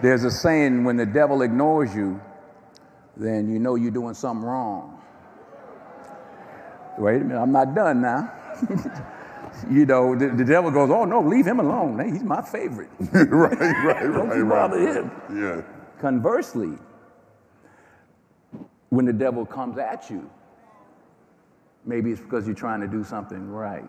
There's a saying when the devil ignores you, then you know you're doing something wrong. Wait a minute, I'm not done now. you know, the, the, devil goes, Oh, no, leave him alone. Hey, he's my favorite. right, right, Don't right, you right. bother him. Yeah. Conversely, when the devil comes at you, maybe it's because you're trying to do something right.